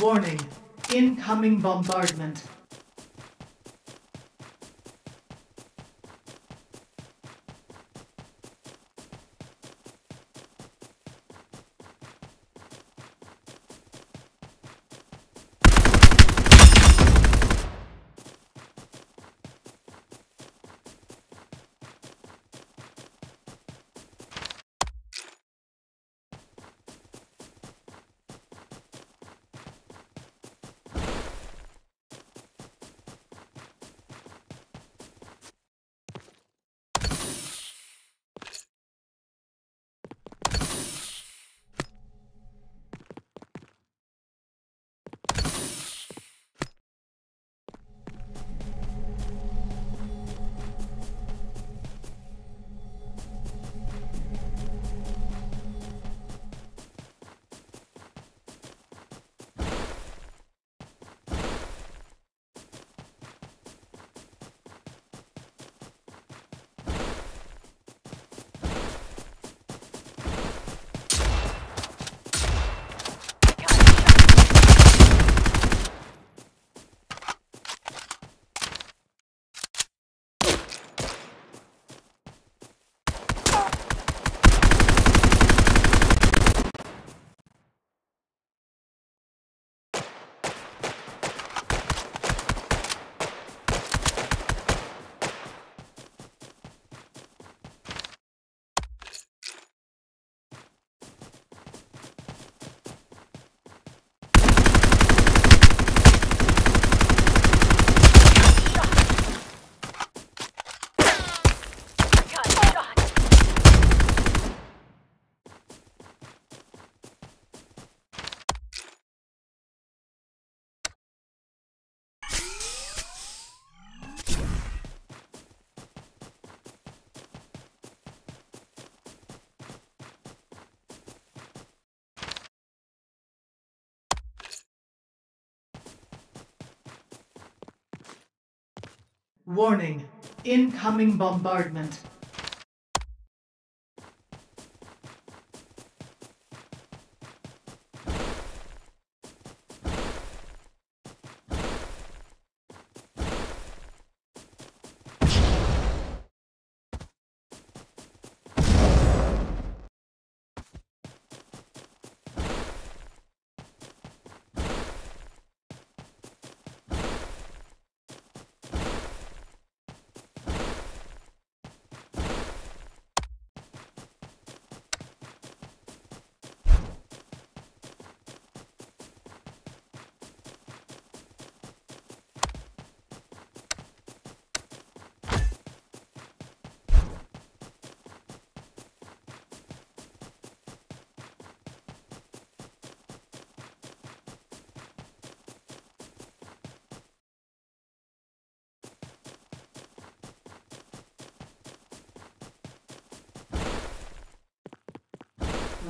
Warning. Incoming bombardment. Warning. Incoming bombardment.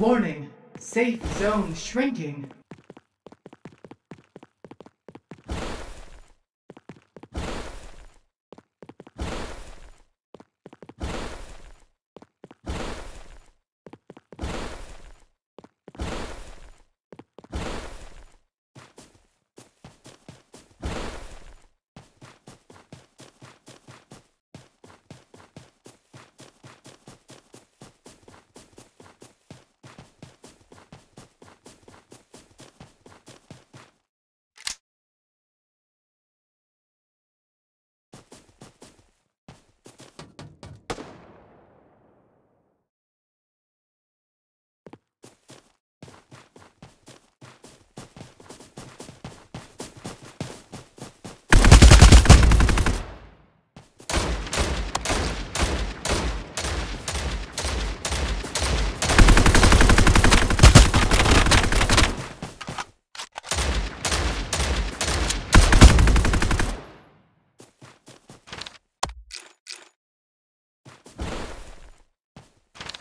Warning. Safe zone shrinking.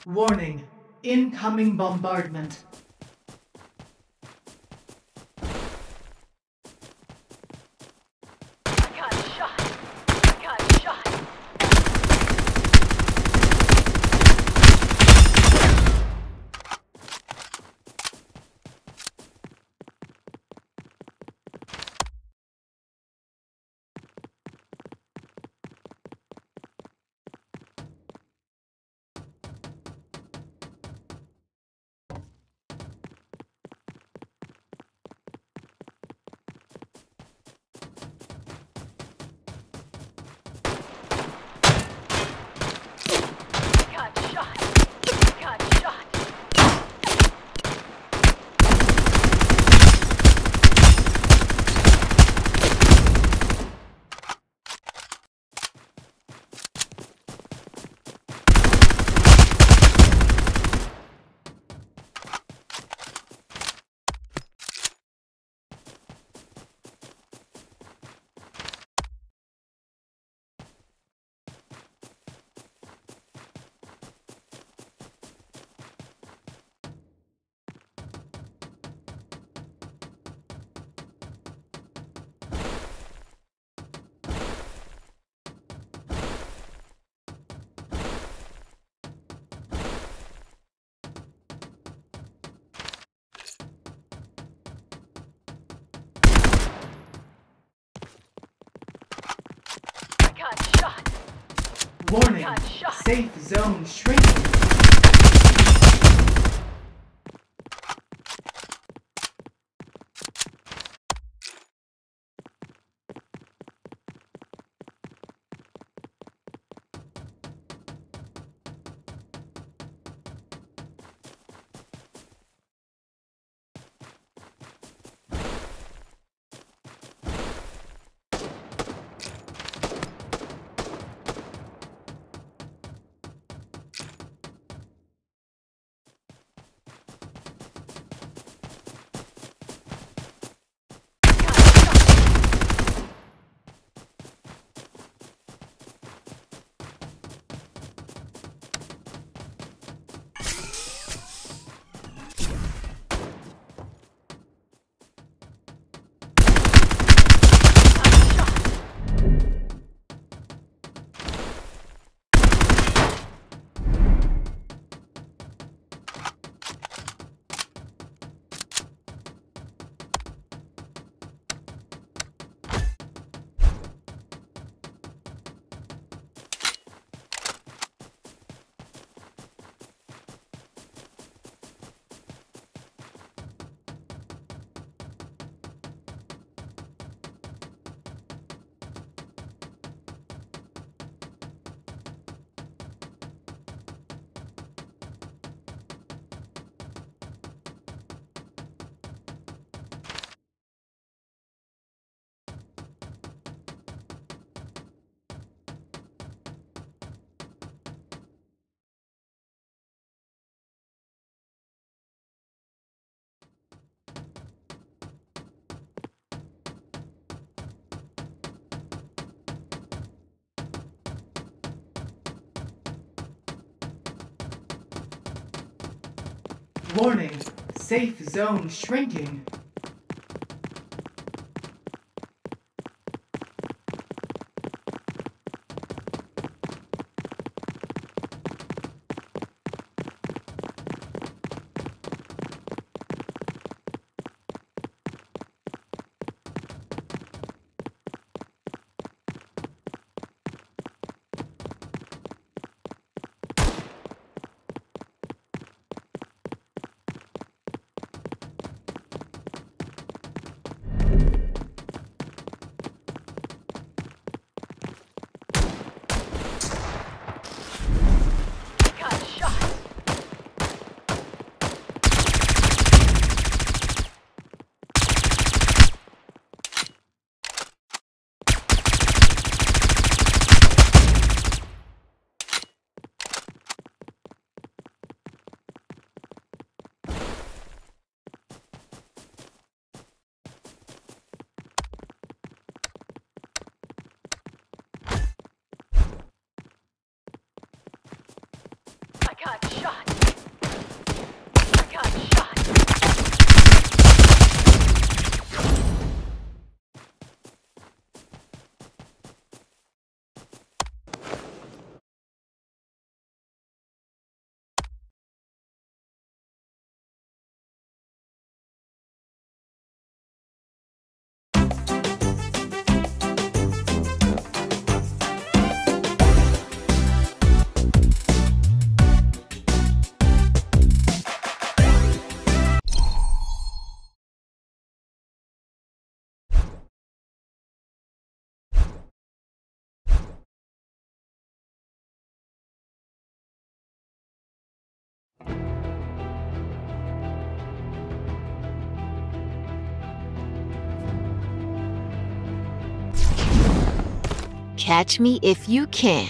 Warning. Incoming bombardment. Warning. Safe zone shrinking. Warning. Safe zone shrinking. Catch me if you can.